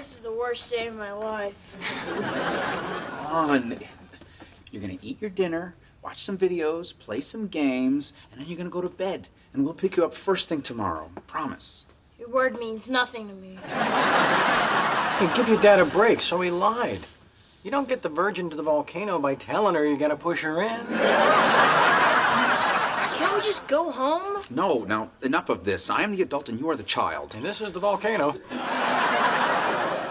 This is the worst day of my life. Come on. You're gonna eat your dinner, watch some videos, play some games, and then you're gonna go to bed. And we'll pick you up first thing tomorrow. Promise. Your word means nothing to me. Hey, give your dad a break, so he lied. You don't get the virgin to the volcano by telling her you gotta push her in. Can't we just go home? No, now enough of this. I am the adult and you are the child. And this is the volcano.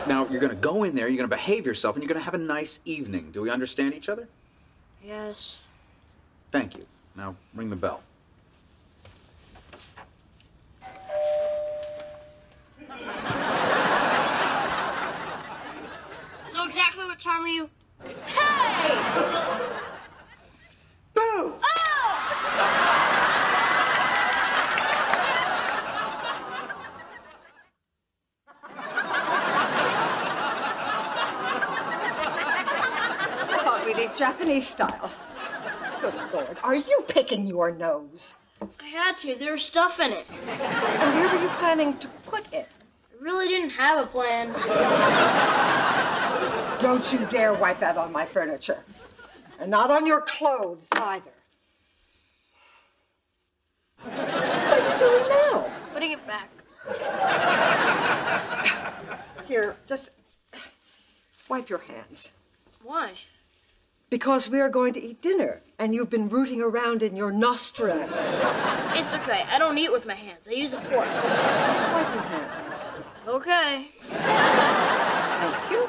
Now you're gonna go in there, you're gonna behave yourself, and you're gonna have a nice evening. Do we understand each other? Yes. Thank you. Now ring the bell. So exactly what time are you? Hey! Boo! Oh! I thought we'd eat Japanese style. Good Lord, are you picking your nose? I had to. There was stuff in it. And where were you planning to put it? I really didn't have a plan. Don't you dare wipe that on my furniture. And not on your clothes either. What are you doing now? Putting it back. Here, just wipe your hands. Why? Because we are going to eat dinner, and you've been rooting around in your nostrum. It's okay. I don't eat with my hands. I use a fork. Wipe your hands. Okay. Thank you.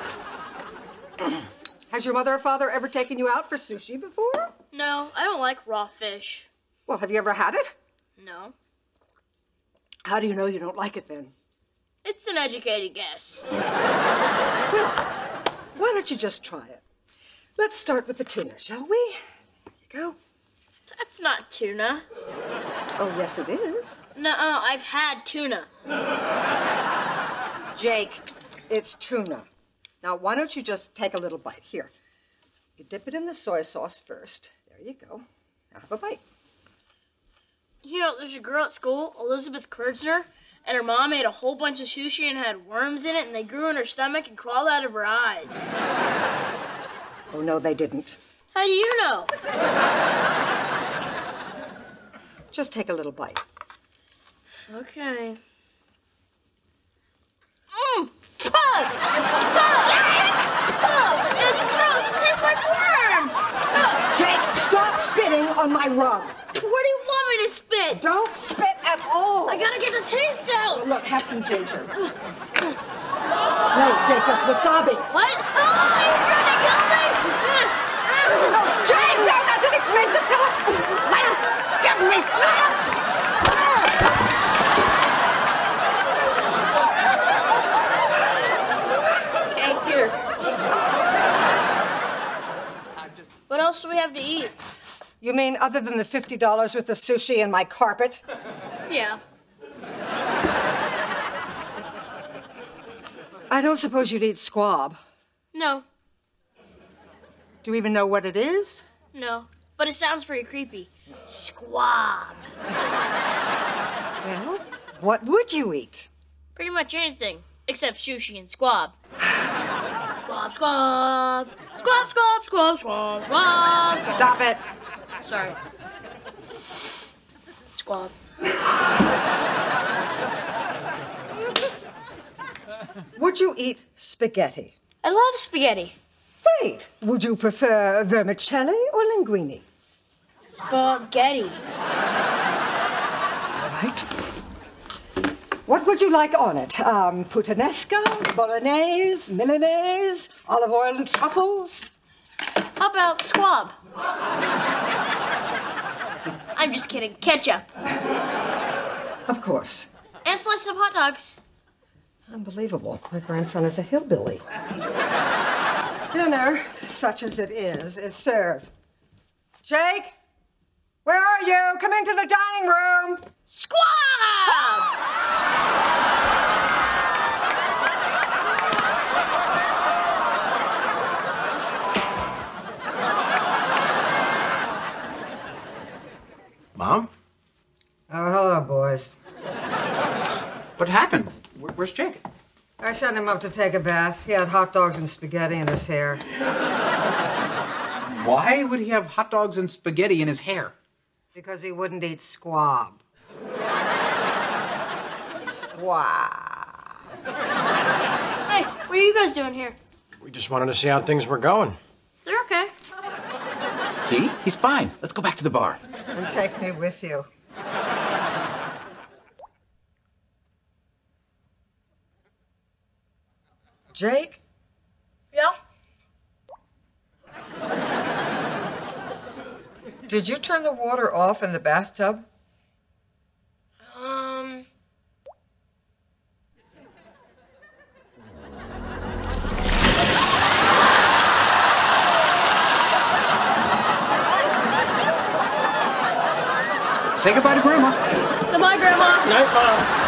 Has your mother or father ever taken you out for sushi before? No, I don't like raw fish. Well, have you ever had it? No. How do you know you don't like it then? It's an educated guess. well, Why don't you just try it? Let's start with the tuna, shall we? Here you go. That's not tuna. Oh, yes, it is. No, -uh, I've had tuna. Jake, it's tuna. Now, why don't you just take a little bite? Here. You dip it in the soy sauce first. There you go. Now have a bite. You know, there's a girl at school, Elizabeth Kurtzner, and her mom ate a whole bunch of sushi and had worms in it, and they grew in her stomach and crawled out of her eyes. Oh, no, they didn't. How do you know? Just take a little bite. Okay. Mmm! Oh! Oh! It's gross! It tastes like worms! Oh! Jake, stop spitting on my rug. Where do you want me to spit? Don't spit at all. I gotta get the taste out! Look, have some ginger. No, Jake, that's wasabi. What? Oh! You're trying to kill me! No, Jake, no, that's an expensive pillow. Let him give me. Okay, here. What else do we have to eat? You mean other than the fifty dollars worth of sushi and my carpet? Yeah. I don't suppose you'd eat squab. No. Do you even know what it is? No. But it sounds pretty creepy. Squab. Well, what would you eat? Pretty much anything. Except sushi and squab. squab, squab. Squab, squab, squab, squab, squab. Stop it. Sorry. Squab. Would you eat spaghetti? I love spaghetti. Wait, would you prefer vermicelli or linguine? Spaghetti. All right. What would you like on it? Um, puttanesca, bolognese, milanese, olive oil and truffles? How about squab? I'm just kidding. Ketchup. Of course. And slice of hot dogs. Unbelievable. My grandson is a hillbilly. Dinner, such as it is, is served. Jake, where are you? Come into the dining room. Squab! Where's Jake? I sent him up to take a bath. He had hot dogs and spaghetti in his hair. Why would he have hot dogs and spaghetti in his hair? Because he wouldn't eat squab. squab. Hey, what are you guys doing here? We just wanted to see how things were going. They're okay. See? He's fine. Let's go back to the bar. And take me with you. Jake? Yeah? Did you turn the water off in the bathtub? Um. Say goodbye to Grandma. Goodbye, Grandma. Night, Mom.